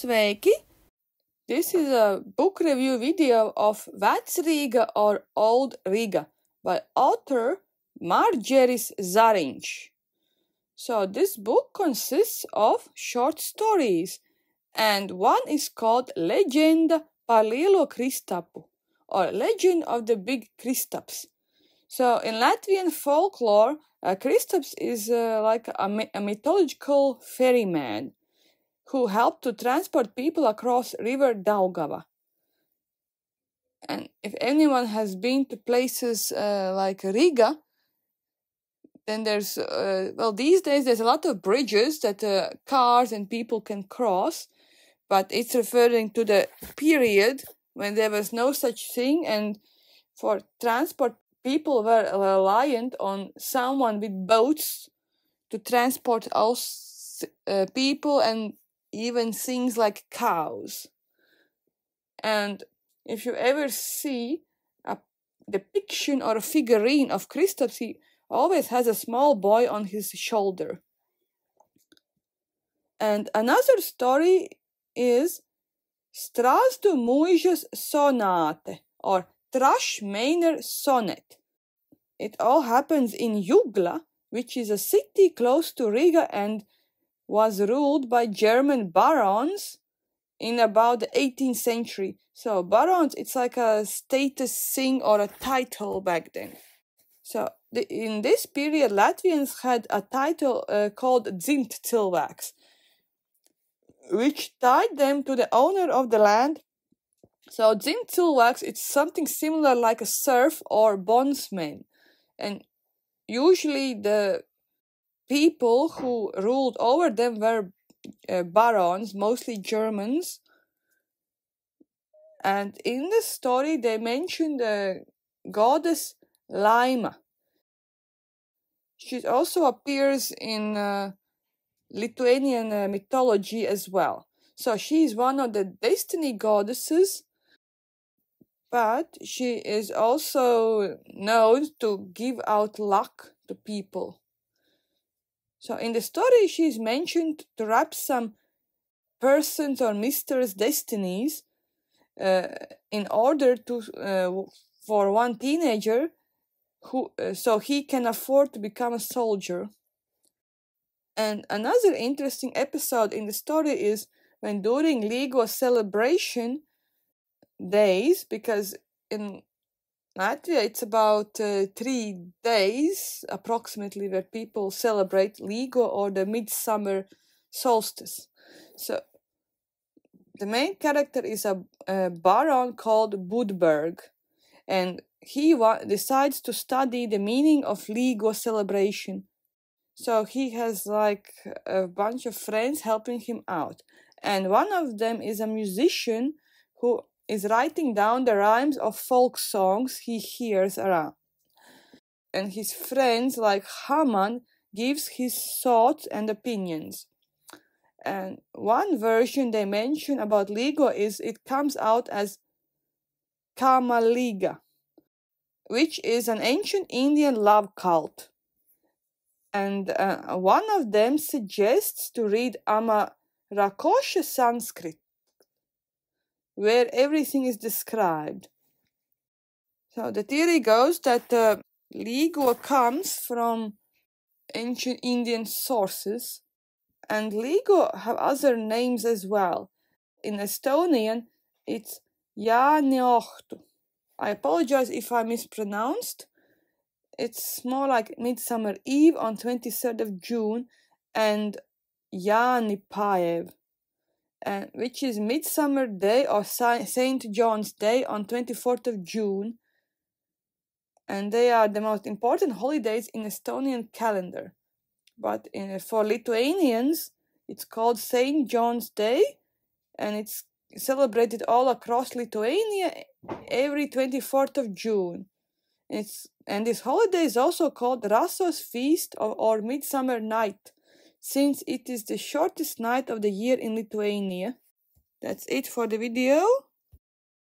Sveiki! This is a book review video of Vecrīga or Old Riga by author Marģeris Zariņš. So this book consists of short stories and one is called Leģenda par Lielo Kristapu or Legend of the Big Kristaps. So in Latvian folklore, uh, Kristaps is uh, like a, a mythological ferryman who helped to transport people across River Daugava. And if anyone has been to places uh, like Riga, then there's, uh, well, these days there's a lot of bridges that uh, cars and people can cross, but it's referring to the period when there was no such thing, and for transport, people were reliant on someone with boats to transport us uh, people and even things like cows. And if you ever see a depiction or a figurine of Kristaps, he always has a small boy on his shoulder. And another story is Strāzdu mūžas sonate or Trashmeiner sonnet. It all happens in Jugla, which is a city close to Riga and was ruled by German barons in about the 18th century. So barons, it's like a status thing or a title back then. So the, in this period, Latvians had a title uh, called Dzimt which tied them to the owner of the land. So Dzimt cilvēks, it's something similar like a serf or bondsman. And usually the people who ruled over them were uh, barons, mostly Germans. And in the story, they mention the goddess Laima. She also appears in uh, Lithuanian uh, mythology as well. So she is one of the destiny goddesses, but she is also known to give out luck to people. So in the story, she is mentioned to wrap some persons or misters' destinies uh, in order to uh, for one teenager who uh, so he can afford to become a soldier. And another interesting episode in the story is when during Līgo celebration days, because in it's about uh, three days approximately where people celebrate Līgo or the midsummer solstice. So the main character is a, a baron called Budberg, and he wa- decides to study the meaning of Līgo celebration. So he has like a bunch of friends helping him out. And one of them is a musician who is writing down the rhymes of folk songs he hears around. And his friends, like Haman, gives his thoughts and opinions. And one version they mention about Līgo is it comes out as Kamaliga, which is an ancient Indian love cult. And uh, one of them suggests to read Ama Rakosha Sanskrit, where everything is described. So the theory goes that uh, Līgo comes from ancient Indian sources, and Līgo have other names as well. In Estonian, it's Jāņohtu. I apologize if I mispronounced. It's more like Midsummer Eve on 23rd of June and Jāņipaev, and which is Midsummer Day or Saint John's Day on 24th of June. And they are the most important holidays in Estonian calendar. But in, for Lithuanians, it's called Saint John's Day, and it's celebrated all across Lithuania every 24th of June. It's and this holiday is also called Rasos Feast or, or Midsummer Night, since it is the shortest night of the year in Lithuania. That's it for the video.